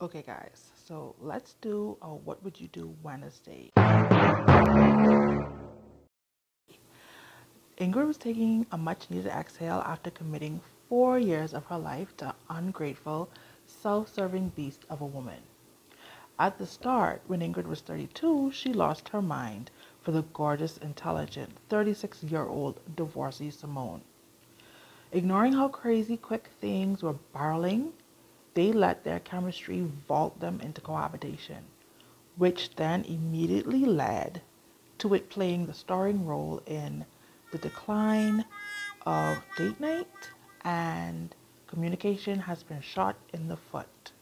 Okay, guys, so let's do a What Would You Do Wednesday. Ingrid was taking a much needed exhale after committing four years of her life to ungrateful, self serving beast of a woman. At the start, when Ingrid was 32, she lost her mind for the gorgeous, intelligent 36 year old divorcee Simone. Ignoring how crazy quick things were barreling, they let their chemistry vault them into cohabitation, which then immediately led to it playing the starring role in the decline of date night and communication has been shot in the foot.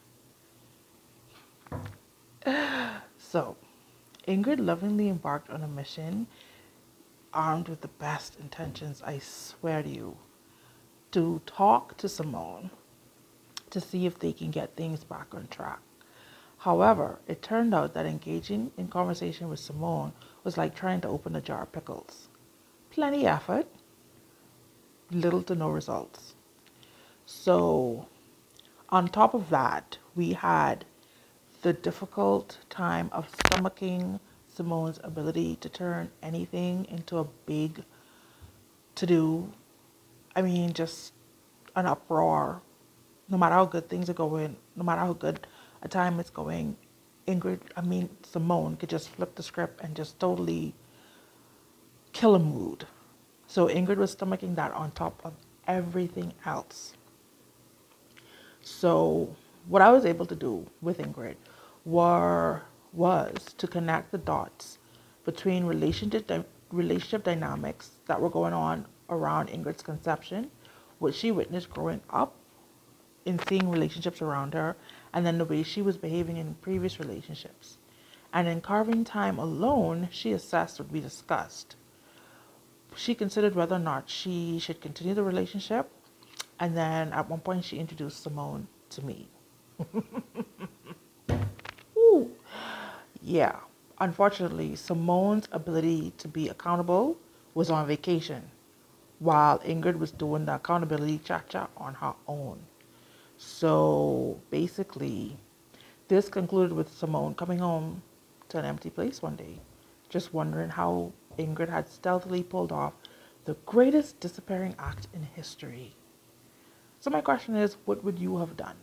So, Ingrid lovingly embarked on a mission, armed with the best intentions, I swear to you, to talk to Simone to see if they can get things back on track. However, it turned out that engaging in conversation with Simone was like trying to open a jar of pickles. Plenty effort, little to no results. So, on top of that, we had the difficult time of stomaching Simone's ability to turn anything into a big to do. I mean, just an uproar. No matter how good things are going, no matter how good a time is going, Ingrid, I mean, Simone could just flip the script and just totally kill a mood. So Ingrid was stomaching that on top of everything else. So what I was able to do with Ingrid were was to connect the dots between relationship relationship dynamics that were going on around Ingrid's conception, what she witnessed growing up in seeing relationships around her, and then the way she was behaving in previous relationships. And in carving time alone, she assessed what we discussed. She considered whether or not she should continue the relationship, and then at one point she introduced Simone to me. Ooh. yeah, unfortunately, Simone's ability to be accountable was on vacation while Ingrid was doing the accountability cha cha on her own. So basically, this concluded with Simone coming home to an empty place one day, just wondering how Ingrid had stealthily pulled off the greatest disappearing act in history. So, my question is what would you have done?